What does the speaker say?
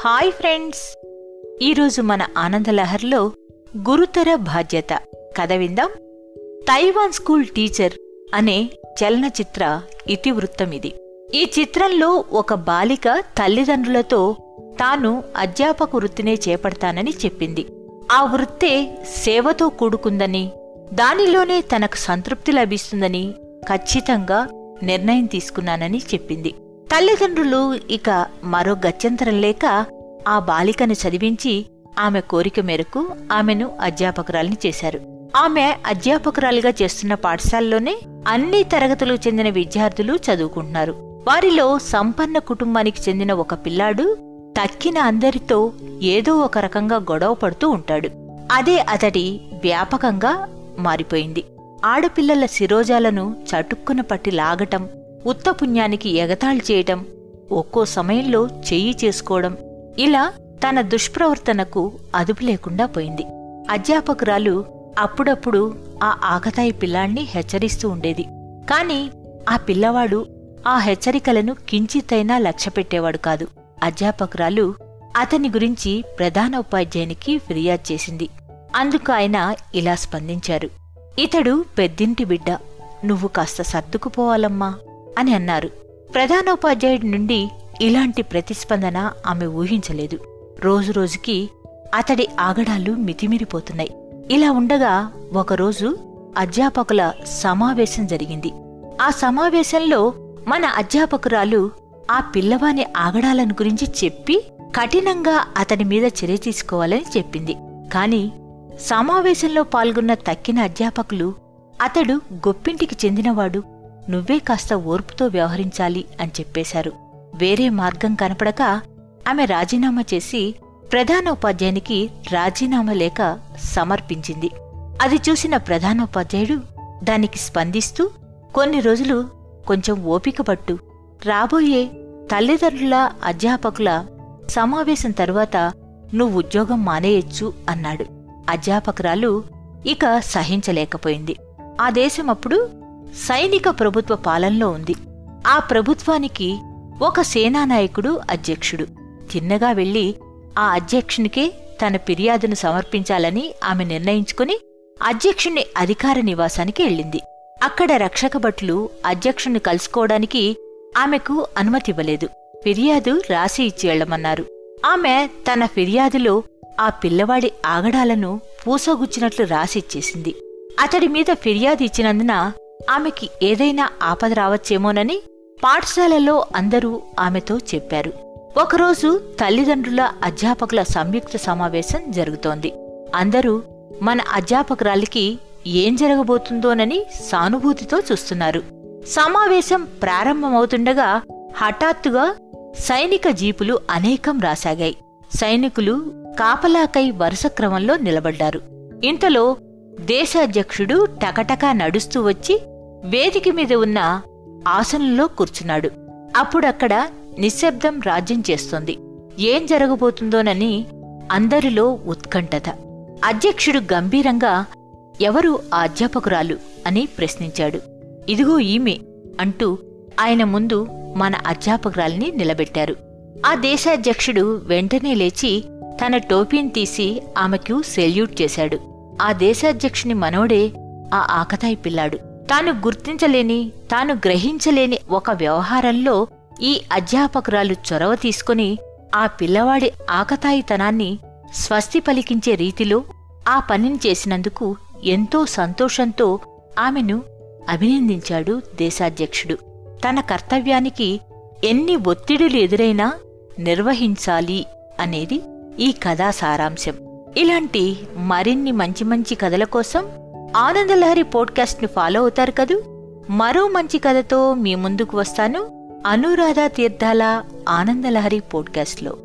Hi friends. ఈరోజు మన ఆనందలహర్లో గురుతర బాధ్యత. కథ విందాం. తైవాన్ స్కూల్ టీచర్ అనే చలనచిత్ర ఇతివృత్తం ఇది ఈ చిత్రంలో ఒక బాలిక తల్లిదండ్రులతో తాను అధ్యాపక వృత్తినే చేపడతానని చెప్పింది. ఆ వృత్తే సేవతో కూడుకుందని దానిలోనే తనకు సంతృప్తి లభిస్తుందని ఖచ్చితంగా నిర్ణయం తీసుకున్నానని చెప్పింది. తల్లిదండ్రులు ఇక మరో గత్యంతరం లేక ఆ బాలికను చదివించి ఆమె కోరిక మేరకు ఆమెను అధ్యాపకురాలిని చేశారు. ఆమె అధ్యాపకురాలిగా చేస్తున్న పాఠశాలలోనే అన్ని తరగతులకు చెందిన విద్యార్థులు చదువుకుంటున్నారు. వారిలో సంపన్న కుటుంబానికి చెందిన ఒక పిల్లాడు తక్కిన అందరితో ఏదో ఒక రకంగా గొడవ పడుతూ ఉంటాడు. అదే అతడి వ్యాపకంగా మారిపోయింది. ఆడపిల్లల శిరోజాలను చటుక్కున పట్టి లాగటం ఉత్తపుణ్యానికి ఎగతాళి చేయటం ఒక్కో సమయంలో చెయ్యి చేసుకోవడం ఇలా తన దుష్ప్రవర్తనకు అదుపు లేకుండా పోయింది. అధ్యాపకురాలు అప్పుడప్పుడు ఆ ఆకతాయి పిల్లాణ్ణి హెచ్చరిస్తూ ఉండేది. కాని ఆ పిల్లవాడు ఆ హెచ్చరికలను కించితైనా లక్ష్యపెట్టేవాడు కాదు. అధ్యాపకురాలు అతని గురించి ప్రధాన ఉపాధ్యాయునికి ఫిర్యాదు చేసింది. అందుకు ఆయన ఇలా స్పందించారు. ఇతడు పెద్దింటి బిడ్డ. నువ్వు కాస్త సర్దుకుపోవాలమ్మా. అని అన్నారు. ప్రధానోపాధ్యాయుడి నుండి ఇలాంటి ప్రతిస్పందన ఆమె ఊహించలేదు. రోజురోజుకి అతడి ఆగడాలు మితిమిరిపోతున్నాయి. ఇలా ఉండగా ఒకరోజు అధ్యాపకుల సమావేశం జరిగింది. ఆ సమావేశంలో మన అధ్యాపకురాలు ఆ పిల్లవాని ఆగడాలను గురించి చెప్పి కఠినంగా అతని మీద చర్య తీసుకోవాలని చెప్పింది. కాని సమావేశంలో పాల్గొన్న తక్కిన అధ్యాపకులు అతడు గొప్పింటికి చెందినవాడు. నువ్వే కాస్త ఓర్పుతో వ్యవహరించాలి అని చెప్పేశారు. వేరే మార్గం కనపడక ఆమె రాజీనామా చేసి ప్రధానోపాధ్యాయునికి రాజీనామా లేఖ సమర్పించింది. అది చూసిన ప్రధానోపాధ్యాయుడు దానికి స్పందిస్తూ కొన్ని రోజులు కొంచెం ఓపిక పట్టు. రాబోయే తల్లిదండ్రుల అధ్యాపకుల సమావేశం తరువాత నువ్వు ఉద్యోగం మానేయొచ్చు అన్నాడు. అధ్యాపకురాలు ఇక సహించలేకపోయింది. ఆ దేశం అప్పుడు సైనిక ప్రభుత్వ పాలనలో ఉంది. ఆ ప్రభుత్వానికి ఒక సేనానాయకుడు అధ్యక్షుడు. చిన్నగా వెళ్ళి ఆ అధ్యక్షునికే తన ఫిర్యాదును సమర్పించాలని ఆమె నిర్ణయించుకుని అధ్యక్షుని అధికార నివాసానికి వెళ్ళింది. అక్కడ రక్షక భటులు అధ్యక్షుణ్ణి కలుసుకోవడానికి ఆమెకు అనుమతివ్వలేదు ఫిర్యాదు రాసి ఇచ్చి వెళ్ళమన్నారు ఆమె తన ఫిర్యాదులో ఆ పిల్లవాడి ఆగడాలను పూసగుచ్చినట్లు రాసిచ్చేసింది అతడి మీద ఫిర్యాదు ఇచ్చినందున ఆమెకి ఏదైనా ఆపద రావచ్చేమోనని పాఠశాలలో అందరూ ఆమెతో చెప్పారు. ఒకరోజు తల్లిదండ్రుల అధ్యాపకుల సంయుక్త సమావేశం జరుగుతోంది. అందరూ మన అధ్యాపకురాలికి ఏం జరగబోతుందోనని సానుభూతితో చూస్తున్నారు. సమావేశం ప్రారంభమవుతుండగా హఠాత్తుగా సైనిక జీపులు అనేకం రాసాగాయి. సైనికులు కాపలాకై వరుస క్రమంలో నిలబడ్డారు. ఇంతలో దేశాధ్యక్షుడు టకటకా నడుస్తూ వచ్చి వేదిక మీద ఉన్న ఆసనంలో కూర్చున్నాడు. అప్పుడక్కడ నిశ్శబ్దం రాజ్యం చేస్తోంది. ఏం జరగబోతుందోనని అందరిలో ఉత్కంఠత. అధ్యక్షుడు గంభీరంగా ఎవరు ఆ అధ్యాపకురాలు అని ప్రశ్నించాడు. ఇదిగో ఈమె అంటూ ఆయన ముందు మన అధ్యాపకురాల్ని నిలబెట్టారు. ఆ దేశాధ్యక్షుడు వెంటనే లేచి తన టోపీని తీసి ఆమెకు సెల్యూట్ చేశాడు. ఆ దేశాధ్యక్షుని మనోడే ఆ ఆకతాయి పిల్లాడు. తాను గుర్తించలేని తాను గ్రహించలేని ఒక వ్యవహారంలో ఈ అధ్యాపకురాలు చొరవ తీసుకుని ఆ పిల్లవాడి ఆకతాయితనాన్ని స్వస్తి పలికించే రీతిలో ఆ పనిని చేసినందుకు ఎంతో సంతోషంతో ఆమెను అభినందించాడు దేశాధ్యక్షుడు. తన కర్తవ్యానికి ఎన్ని ఒత్తిడులు ఎదురైనా నిర్వహించాలి అనేది ఈ కథా సారాంశం. ఇలాంటి మరిన్ని మంచి మంచి కథల కోసం ఆనందలహరి పోడ్కాస్ట్ను ఫాలో అవుతారు కదూ? మరో మంచి కథతో మీ ముందుకు వస్తాను. అనురాధ తీర్థాల ఆనందలహరి పోడ్కాస్ట్లో.